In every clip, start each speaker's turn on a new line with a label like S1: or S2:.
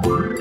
S1: Música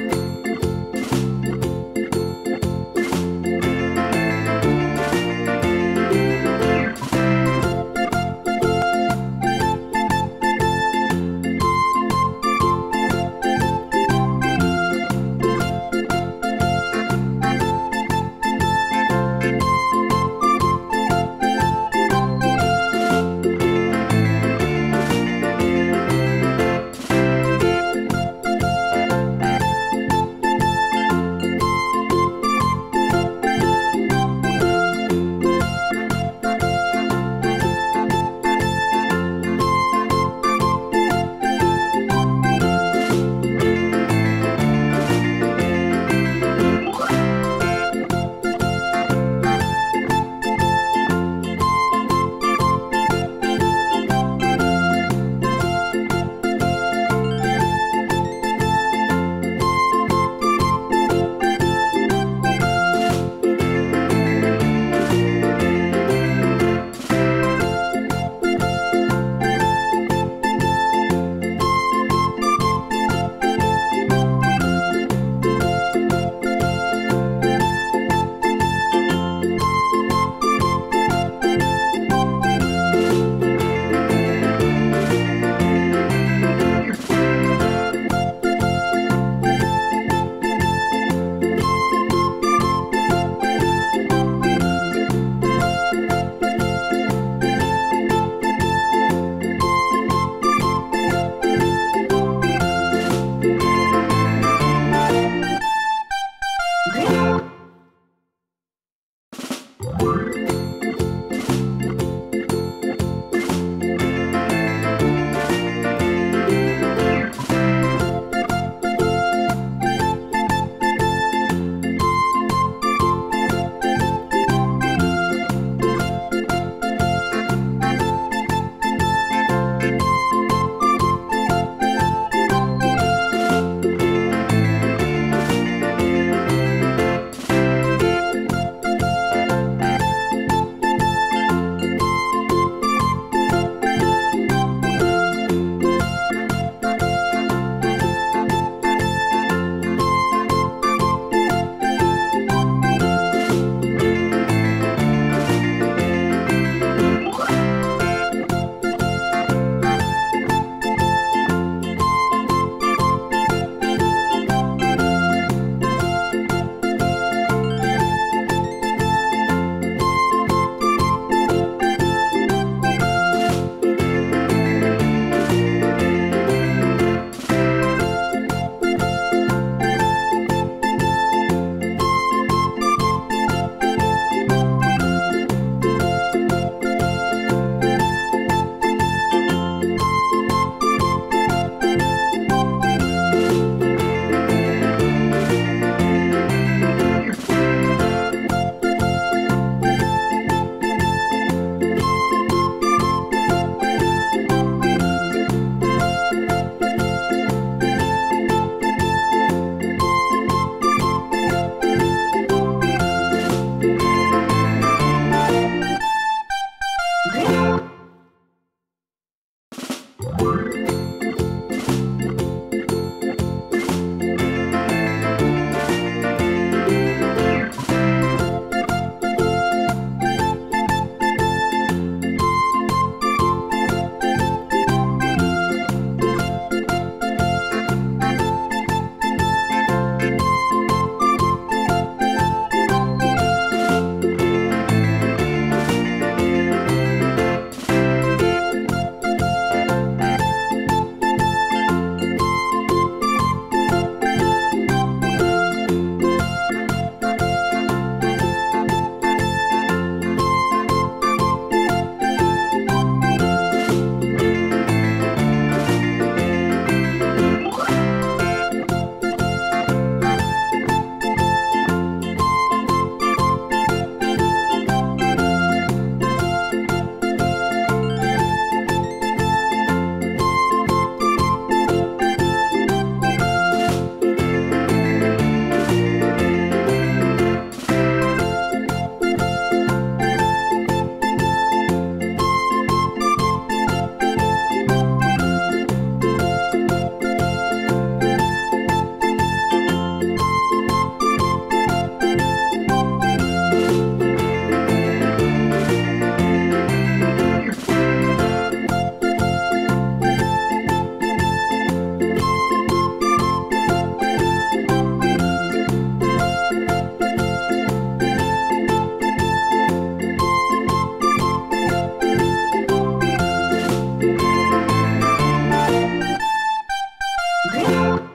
S1: Música